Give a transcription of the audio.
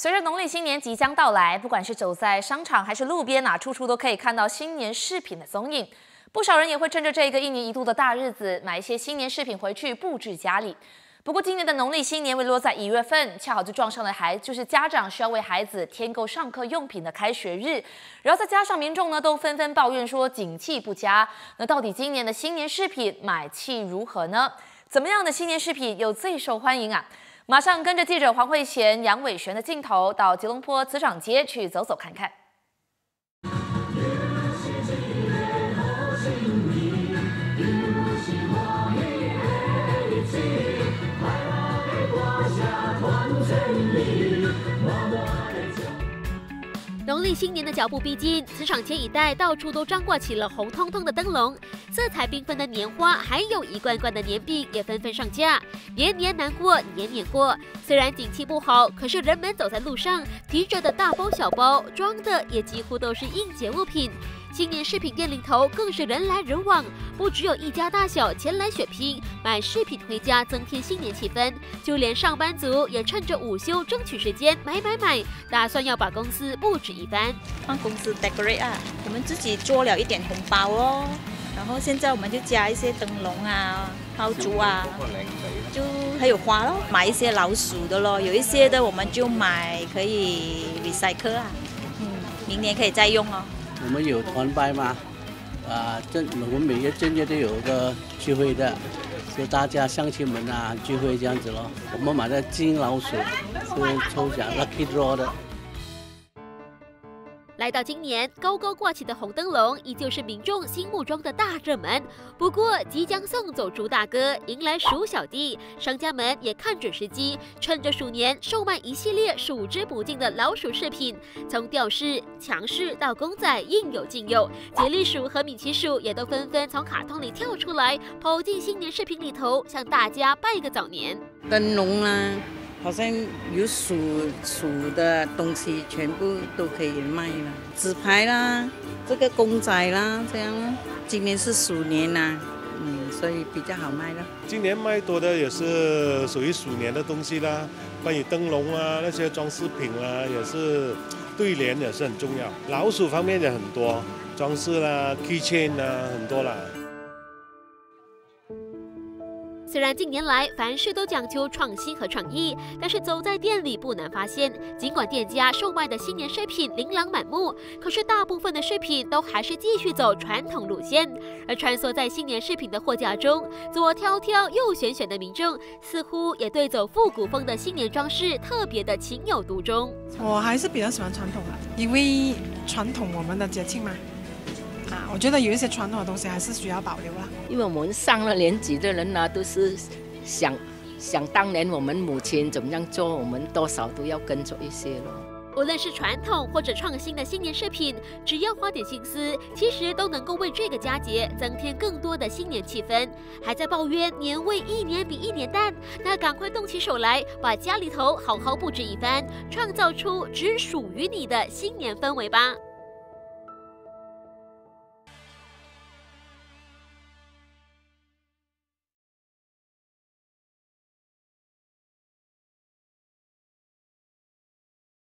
随着农历新年即将到来，不管是走在商场还是路边啊，处处都可以看到新年饰品的踪影。不少人也会趁着这个一年一度的大日子，买一些新年饰品回去布置家里。不过今年的农历新年未落在一月份，恰好就撞上了孩，就是家长需要为孩子添购上课用品的开学日。然后再加上民众呢，都纷纷抱怨说景气不佳。那到底今年的新年饰品买气如何呢？怎么样的新年饰品又最受欢迎啊？马上跟着记者黄慧娴、杨伟璇的镜头到吉隆坡磁场街去走走看看。农历新年的脚步逼近，磁场街一带到处都张挂起了红彤彤的灯笼，色彩缤纷的年花，还有一罐罐的年饼也纷纷上架。年年难过，年年过。虽然景气不好，可是人们走在路上，提着的大包小包，装的也几乎都是应节物品。新年饰品店里头更是人来人往，不只有一家大小前来血拼买饰品回家增添新年气氛，就连上班族也趁着午休争取时间买买买，打算要把公司布置一番。帮公司 decorate 啊，我们自己做了一点红包哦，然后现在我们就加一些灯笼啊、爆竹啊，就还有花咯，买一些老鼠的咯，有一些的我们就买可以 recycle 啊，嗯，明年可以再用哦。我们有团拜吗，啊，正我们每个正月都有个聚会的，就大家乡亲们啊聚会这样子咯。我们买的金老鼠是抽奖 lucky draw 的。来到今年，高高挂起的红灯笼依旧是民众心目中的大热门。不过，即将送走猪大哥，迎来鼠小弟，商家们也看准时机，趁着鼠年售卖一系列数之不尽的老鼠饰品，从吊饰、墙饰到公仔，应有尽有。吉利鼠和米奇鼠也都纷纷从卡通里跳出来，跑进新年饰品里头，向大家拜个早年。灯笼啊！好像有鼠鼠的东西，全部都可以卖了，纸牌啦，这个公仔啦，这样。今年是鼠年呐，嗯，所以比较好卖了。今年卖多的也是属于鼠年的东西啦，关于灯笼啊，那些装饰品啊，也是对联也是很重要。老鼠方面也很多，装饰啦，keychain 啊，很多啦。虽然近年来凡事都讲究创新和创意，但是走在店里不难发现，尽管店家售卖的新年饰品琳琅满目，可是大部分的饰品都还是继续走传统路线。而穿梭在新年饰品的货架中，左挑挑右选选的民众，似乎也对走复古风的新年装饰特别的情有独钟。我还是比较喜欢传统的，因为传统我们的节庆嘛。啊，我觉得有一些传统的东西还是需要保留啦。因为我们上了年纪的人呢，都是想想当年我们母亲怎么样做，我们多少都要跟着一些咯。无论是传统或者创新的新年饰品，只要花点心思，其实都能够为这个佳节增添更多的新年气氛。还在抱怨年味一年比一年淡，那赶快动起手来，把家里头好好布置一番，创造出只属于你的新年氛围吧。